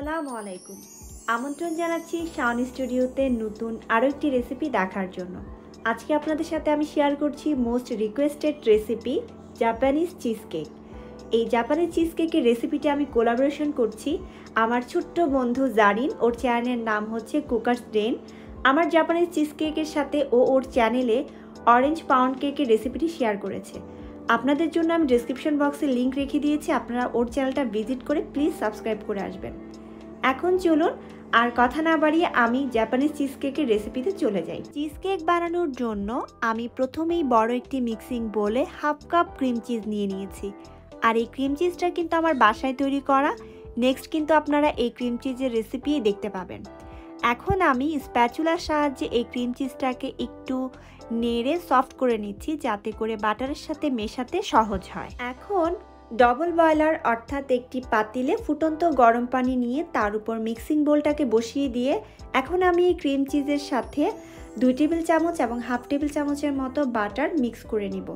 আসসালামু আলাইকুম। আমন্ত্রণ জানাচ্ছি শাওনি স্টুডিওতে নতুন আরও একটি রেসিপি দেখার জন্য। আজকে আপনাদের সাথে আমি শেয়ার করছি most requested recipe Japanese cheese cake এই জাপানিজ চিজ কেকের রেসিপিটি আমি কোলাবোরেশন করছি আমার ছোট্ট বন্ধু জারিন ওর চ্যানেলের নাম হচ্ছে কুকার্স ডেন আমার জাপানিজ চিজ কেকের সাথে ও ওর চ্যানেলে অরেঞ্জ পাউন্ড কেকের রেসিপিটি শেয়ার করেছে। আপনাদের জন্য আমি ডিসক্রিপশন বক্সে লিঙ্ক রেখে দিয়েছি, আপনারা ওর চ্যানেলটা ভিজিট করে প্লিজ সাবস্ক্রাইব করে আসবেন। এখন চলুন আর কথা না বাড়িয়ে আমি জাপানিজ চিজ কেকের রেসিপিতে চলে যাই। চিজ কেক বানানোর জন্য আমি প্রথমেই বড় একটি মিক্সিং বলে হাফ কাপ ক্রিম চিজ নিয়ে নিয়েছি। আর এই ক্রিম চিজটা কিন্তু আমার বাসায় তৈরি করা। নেক্সট কিন্তু আপনারা এই ক্রিম চিজের রেসিপি দেখতে পাবেন। এখন আমি স্প্যাচুলার সাহায্যে এই ক্রিম চিজটাকে একটু নেড়ে সফট করে নিচ্ছি যাতে করে বাটারের সাথে মেশাতে সহজ হয়। এখন ডবল বয়লার অর্থাৎ একটি পাতিলে ফুটন্ত গরম পানি নিয়ে তার উপর মিক্সিং বোলটাকে বসিয়ে দিয়ে এখন আমি এই ক্রিম চিজের সাথে দুই টেবিল চামচ এবং হাফ টেবিল চামচের মতো বাটার মিক্স করে নিব।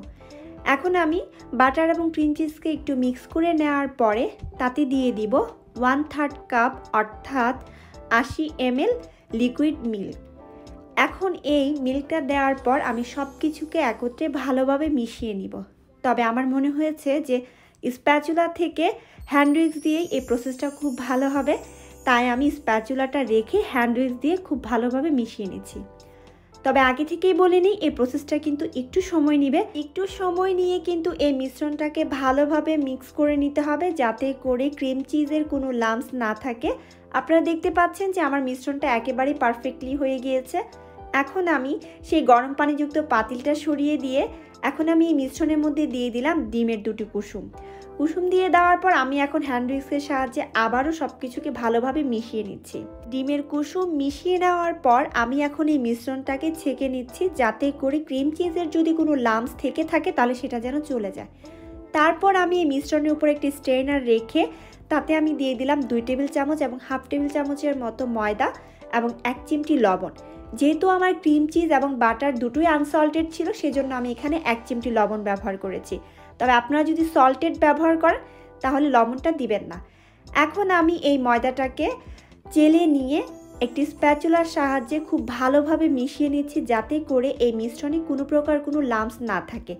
এখন আমি বাটার এবং ক্রিম চিজকে একটু মিক্স করে নেওয়ার পরে তাতে দিয়ে দিব ওয়ান থার্ড কাপ অর্থাৎ আশি এমএল লিকুইড মিল্ক এখন এই মিল্কটা দেওয়ার পর আমি সব কিছুকে একত্রে ভালোভাবে মিশিয়ে নিব। তবে আমার মনে হয়েছে যে স্প্যাচুলা থেকে হ্যান্ডউইক্স দিয়েই এই প্রসেসটা খুব ভালো হবে। তাই আমি স্প্যাচুলাটা রেখে হ্যান্ডউইক্স দিয়ে খুব ভালোভাবে মিশিয়ে নিচ্ছি। তবে আগে থেকেই বলে নিই, এই প্রসেসটা কিন্তু একটু সময় নেবে। একটু সময় নিয়ে কিন্তু এই মিশ্রণটাকে ভালোভাবে মিক্স করে নিতে হবে যাতে করে ক্রিম চিজের কোনো লামস না থাকে। আপনারা দেখতে পাচ্ছেন যে আমার মিশ্রণটা একেবারেই পারফেক্টলি হয়ে গিয়েছে। এখন আমি সেই গরম পানিযুক্ত পাতিলটা সরিয়ে দিয়ে এখন আমি এই মিশ্রণের মধ্যে দিয়ে দিলাম ডিমের দুটি কুসুম। কুসুম দিয়ে দেওয়ার পর আমি এখন হ্যান্ড উইক্সের সাহায্যে আবারও সব কিছুকে ভালোভাবে মিশিয়ে নিচ্ছি। ডিমের কুসুম মিশিয়ে নেওয়ার পর আমি এখন এই মিশ্রণটাকে ছেঁকে নিচ্ছি যাতে করে ক্রিম চিজের যদি কোনো লামস থেকে থাকে তাহলে সেটা যেন চলে যায়। তারপর আমি এই মিশ্রণের উপর একটি স্ট্রেনার রেখে তাতে আমি দিয়ে দিলাম দুই টেবিল চামচ এবং হাফ টেবিল চামচের মতো ময়দা এবং এক চিমটি লবণ। যেহেতু আমার ক্রিম চিজ এবং বাটার দুটোই আনসল্টেড ছিল, সেজন্য আমি এখানে এক চিমটি লবণ ব্যবহার করেছি। তবে আপনারা যদি সল্টেড ব্যবহার করেন, তাহলে লবণটা দিবেন না। এখন আমি এই ময়দাটাকে চেলে নিয়ে একটি স্প্যাচুলার সাহায্যে খুব ভালোভাবে মিশিয়ে নিচ্ছি, যাতে করে এই মিশ্রণে কোনো প্রকার কোনো লাম্পস না থাকে।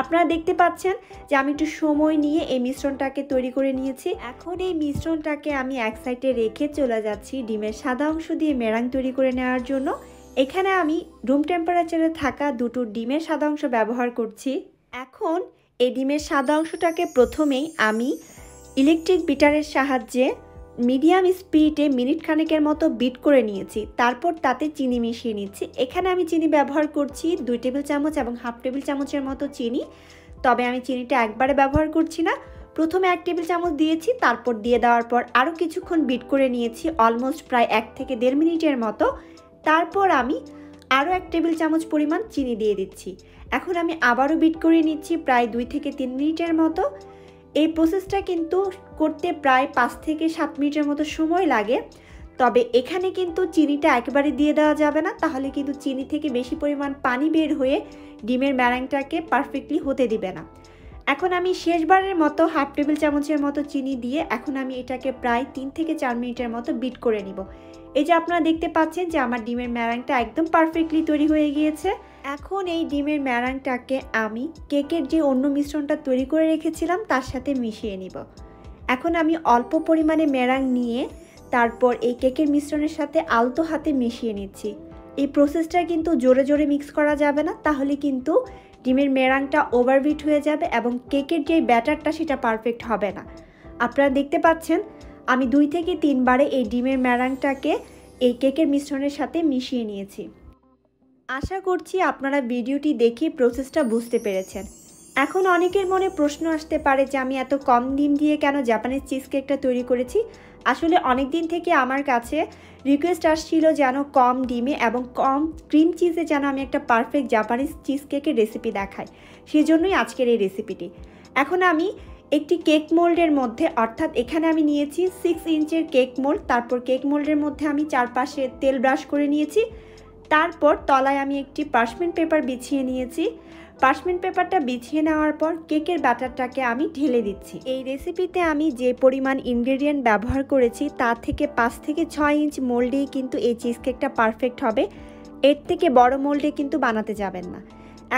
আপনারা দেখতে পাচ্ছেন যে আমি একটু সময় নিয়ে এই মিশ্রণটাকে তৈরি করে নিয়েছি। এখন এই মিশ্রণটাকে আমি এক সাইডে রেখে চলে যাচ্ছি ডিমের সাদা অংশ দিয়ে মেরাং তৈরি করে নেওয়ার জন্য। এখানে আমি রুম টেম্পারেচারে থাকা দুটো ডিমের সাদা অংশ ব্যবহার করছি। এখন এই ডিমের সাদা অংশটাকে প্রথমেই আমি ইলেকট্রিক বিটারের সাহায্যে মিডিয়াম স্পিডে মিনিট খানেকের মতো বিট করে নিয়েছি। তারপর তাতে চিনি মিশিয়ে নিচ্ছি। এখানে আমি চিনি ব্যবহার করছি দুই টেবিল চামচ এবং হাফ টেবিল চামচের মতো চিনি। তবে আমি চিনিটা একবারে ব্যবহার করছি না। প্রথমে এক টেবিল চামচ দিয়েছি, তারপর দিয়ে দেওয়ার পর আরও কিছুক্ষণ বিট করে নিয়েছি অলমোস্ট প্রায় এক থেকে দেড় মিনিটের মতো। তারপর আমি আরও এক টেবিল চামচ পরিমাণ চিনি দিয়ে দিচ্ছি। এখন আমি আবারও বিট করে নিচ্ছি প্রায় দুই থেকে তিন মিনিটের মতো। এই প্রসেসটা কিন্তু করতে প্রায় পাঁচ থেকে সাত মিনিটের মতো সময় লাগে। তবে এখানে কিন্তু চিনিটা একেবারে দিয়ে দেওয়া যাবে না। তাহলে কিন্তু চিনি থেকে বেশি পরিমাণ পানি বের হয়ে ডিমের ম্যারাংটাকে পারফেক্টলি হতে দিবে না। এখন আমি শেষবারের মতো হাফ টেবিল চামচের মতো চিনি দিয়ে এখন আমি এটাকে প্রায় তিন থেকে চার মিনিটের মতো বিট করে নিব। এই যে আপনারা দেখতে পাচ্ছেন যে আমার ডিমের ম্যারাংটা একদম পারফেক্টলি তৈরি হয়ে গিয়েছে। এখন এই ডিমের ম্যারাংটাকে আমি কেকের যে অন্য মিশ্রণটা তৈরি করে রেখেছিলাম, তার সাথে মিশিয়ে নিব। এখন আমি অল্প পরিমাণে ম্যারাং নিয়ে তারপর এই কেকের মিশ্রণের সাথে আলতো হাতে মিশিয়ে নিচ্ছি। এই প্রসেসটা কিন্তু জোরে জোরে মিক্স করা যাবে না, তাহলে কিন্তু ডিমের মেরাংটা ওভারবিট হয়ে যাবে এবং কেকের যে ব্যাটারটা সেটা পারফেক্ট হবে না। আপনারা দেখতে পাচ্ছেন, আমি দুই থেকে তিনবারে এই ডিমের ম্যারাংটাকে এই কেকের মিশ্রণের সাথে মিশিয়ে নিয়েছি। আশা করছি আপনারা ভিডিওটি দেখে প্রসেসটা বুঝতে পেরেছেন। এখন অনেকের মনে প্রশ্ন আসতে পারে যে আমি এত কম ডিম দিয়ে কেন জাপানিজ চিজ কেকটা তৈরি করেছি? আসলে অনেক দিন থেকে আমার কাছে রিকোয়েস্ট আসছিল যেন কম ডিমে এবং কম ক্রিম চিজে যেন আমি একটা পারফেক্ট জাপানিজ চিজ কেকের রেসিপি দেখাই। সেজন্যই আজকের এই রেসিপিটি। এখন আমি একটি কেক মোল্ডের মধ্যে, অর্থাৎ এখানে আমি নিয়েছি সিক্স ইঞ্চের কেক মোল্ড, তারপর কেক মোল্ডের মধ্যে আমি চারপাশে তেল ব্রাশ করে নিয়েছি। তারপর তলায় আমি একটি পার্সমেন্ট পেপার বিছিয়ে নিয়েছি। পার্সমেন্ট পেপারটা বিছিয়ে নেওয়ার পর কেকের ব্যাটারটাকে আমি ঢেলে দিচ্ছি। এই রেসিপিতে আমি যে পরিমাণ ইনগ্রেডিয়েন্ট ব্যবহার করেছি তার থেকে পাঁচ থেকে ছয় ইঞ্চ মোল্ডেই কিন্তু এই চিজ কেকটা পারফেক্ট হবে। এর থেকে বড় মোল্ডে কিন্তু বানাতে যাবেন না।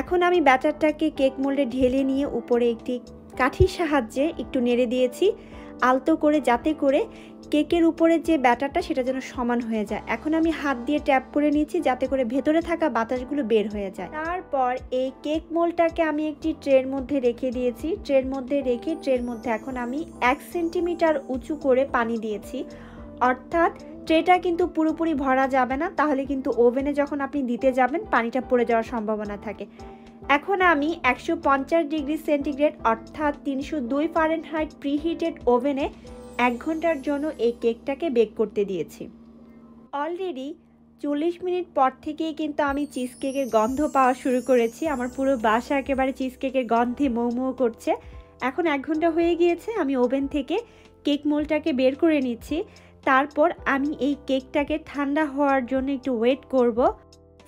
এখন আমি ব্যাটারটাকে কেক মোল্ডে ঢেলে নিয়ে উপরে একটি কাঠির সাহায্যে একটু নেড়ে দিয়েছি, আলতো করে যাতে করে কেকের উপরে যে ব্যাটারটা সেটা যেন সমান হয়ে যায়। এখন আমি হাত দিয়ে ট্যাপ করে নিয়েছি যাতে করে ভেতরে থাকা বাতাসগুলো বের হয়ে যায়। তারপর এই কেক মোলটাকে আমি একটি ট্রের মধ্যে রেখে দিয়েছি। ট্রের মধ্যে রেখে, ট্রের মধ্যে এখন আমি এক সেন্টিমিটার উঁচু করে পানি দিয়েছি। অর্থাৎ ট্রেটা কিন্তু পুরোপুরি ভরা যাবে না, তাহলে কিন্তু ওভেনে যখন আপনি দিতে যাবেন, পানিটা পড়ে যাওয়ার সম্ভাবনা থাকে। এখন আমি একশো পঞ্চাশ ডিগ্রি সেন্টিগ্রেড, অর্থাৎ তিনশো দুই ফারেনহাইট প্রিহিটেড ওভেনে এক ঘণ্টার জন্য এই কেকটাকে বেক করতে দিয়েছি। অলরেডি চল্লিশ মিনিট পর থেকেই কিন্তু আমি চিজ কেকের গন্ধ পাওয়া শুরু করেছি। আমার পুরো বাসা একেবারে চিজ কেকের গন্ধে মৌ মৌ করছে। এখন এক ঘণ্টা হয়ে গিয়েছে, আমি ওভেন থেকে কেক মোলটাকে বের করে নিচ্ছি। তারপর আমি এই কেকটাকে ঠান্ডা হওয়ার জন্য একটু ওয়েট করব।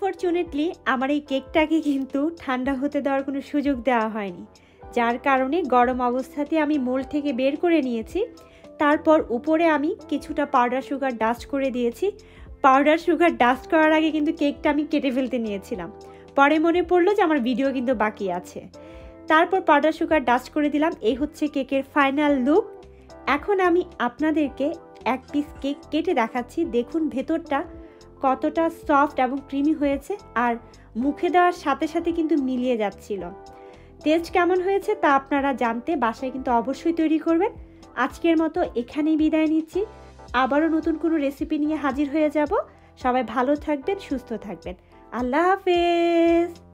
ফর্চুনেটলি আমার এই কেকটাকে কিন্তু ঠান্ডা হতে দেওয়ার কোনো সুযোগ দেওয়া হয়নি। যার কারণে গরম অবস্থাতে আমি মোল থেকে বের করে নিয়েছি। তারপর উপরে আমি কিছুটা পাউডার সুগার ডাস্ট করে দিয়েছি। পাউডার সুগার ডাস্ট করার আগে কিন্তু কেকটা আমি কেটে ফেলতে নিয়েছিলাম। পরে মনে পড়ল যে আমার ভিডিও কিন্তু বাকি আছে। তারপর পাউডার সুগার ডাস্ট করে দিলাম। এই হচ্ছে কেকের ফাইনাল লুক এখন আমি আপনাদেরকে এক পিস কেক কেটে দেখাচ্ছি। দেখুন ভেতরটা কতটা সফট এবং ক্রিমি হয়েছে আর মুখে দেওয়ার সাথে সাথে কিন্তু মিলিয়ে যাচ্ছিল। টেস্ট কেমন হয়েছে তা আপনারা জানতে বাসায় কিন্তু অবশ্যই তৈরি করবেন। আজকের মতো এখানেই বিদায় নিচ্ছি। আবারও নতুন কোনো রেসিপি নিয়ে হাজির হয়ে যাব। সবাই ভালো থাকবেন, সুস্থ থাকবেন। আল্লাহ হাফেজ!